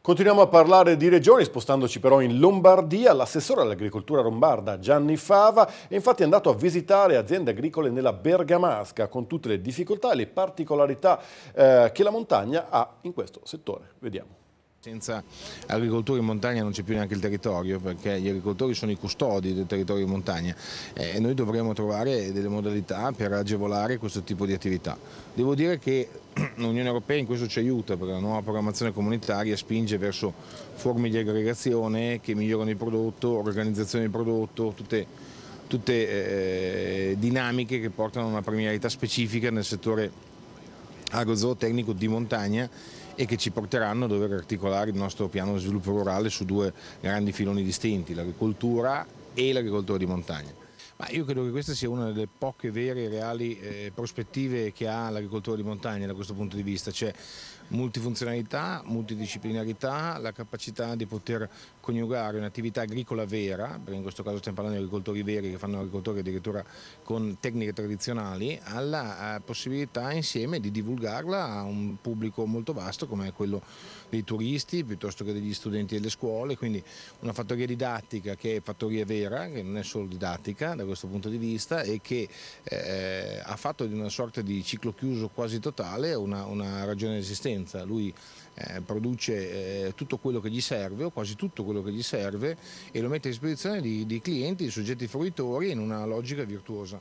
Continuiamo a parlare di regioni, spostandoci però in Lombardia. L'assessore all'agricoltura lombarda Gianni Fava è infatti andato a visitare aziende agricole nella Bergamasca con tutte le difficoltà e le particolarità eh, che la montagna ha in questo settore. Vediamo. Senza agricoltura in montagna non c'è più neanche il territorio perché gli agricoltori sono i custodi del territorio in montagna e noi dovremo trovare delle modalità per agevolare questo tipo di attività. Devo dire che l'Unione Europea in questo ci aiuta perché la nuova programmazione comunitaria spinge verso forme di aggregazione che migliorano il prodotto, organizzazione del prodotto, tutte, tutte eh, dinamiche che portano a una premialità specifica nel settore agrozootecnico di montagna e che ci porteranno a dover articolare il nostro piano di sviluppo rurale su due grandi filoni distinti, l'agricoltura e l'agricoltura di montagna. Ma io credo che questa sia una delle poche vere e reali eh, prospettive che ha l'agricoltura di montagna da questo punto di vista, cioè multifunzionalità, multidisciplinarità, la capacità di poter coniugare un'attività agricola vera, perché in questo caso stiamo parlando di agricoltori veri che fanno agricoltori addirittura con tecniche tradizionali, alla eh, possibilità insieme di divulgarla a un pubblico molto vasto come quello dei turisti piuttosto che degli studenti delle scuole, quindi una fattoria didattica che è fattoria vera, che non è solo didattica da questo punto di vista e che eh, ha fatto di una sorta di ciclo chiuso quasi totale una, una ragione di esistenza lui eh, produce eh, tutto quello che gli serve o quasi tutto quello che gli serve e lo mette a disposizione di, di clienti, di soggetti fruitori in una logica virtuosa.